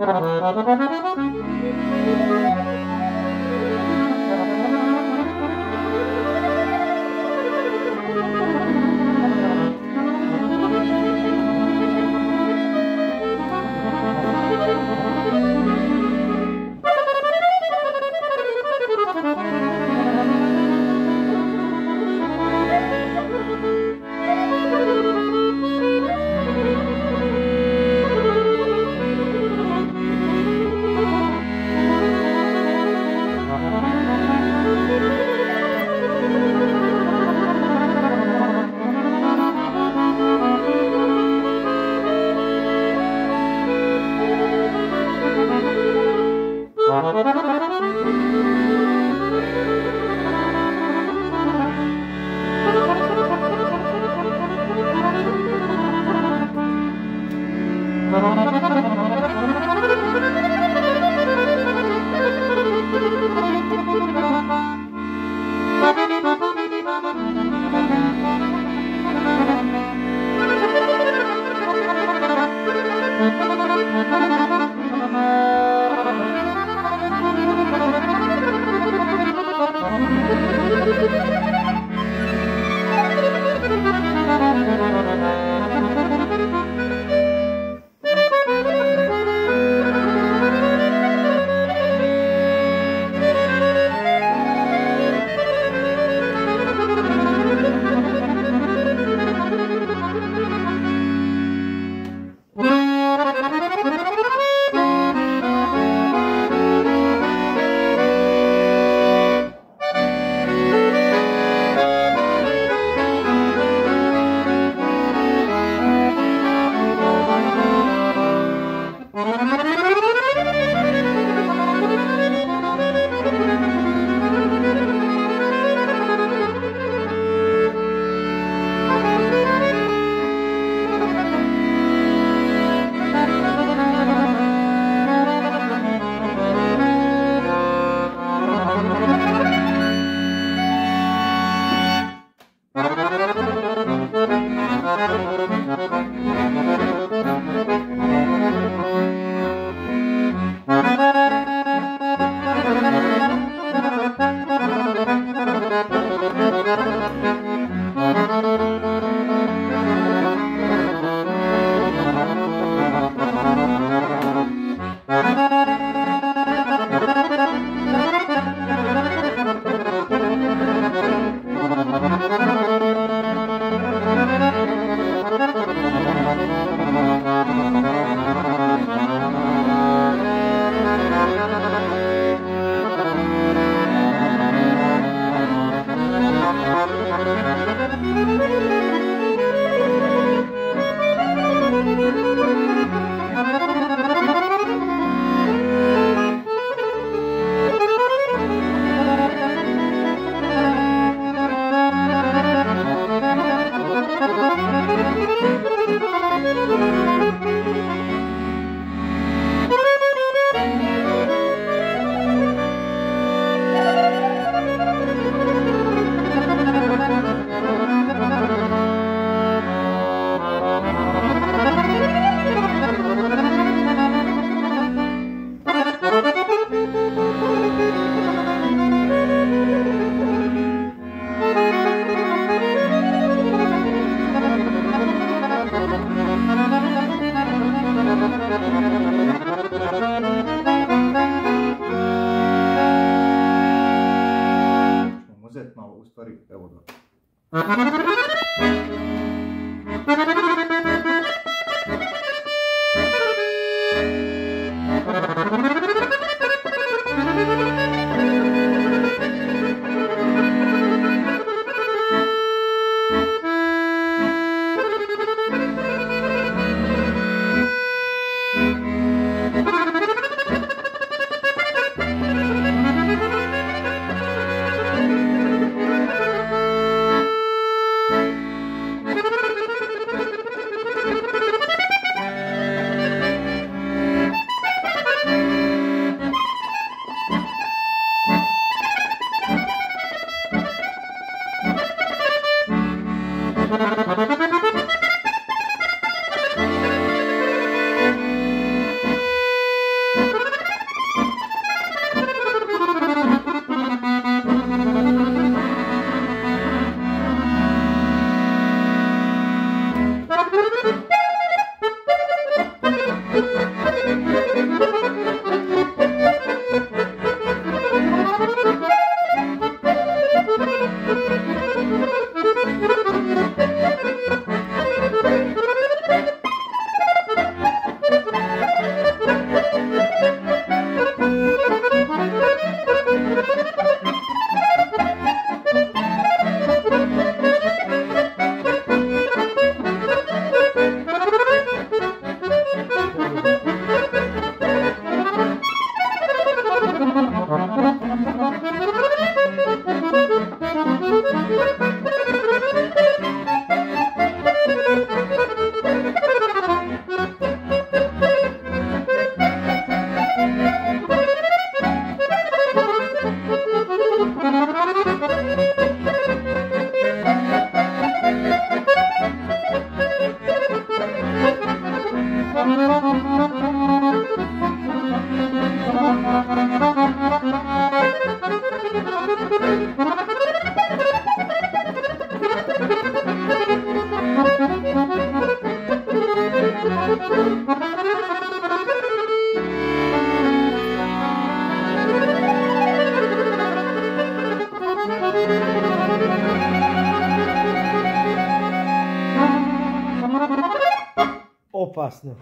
Thank you. Ćemo uzeti malo, u stvari, evo ga. опасно.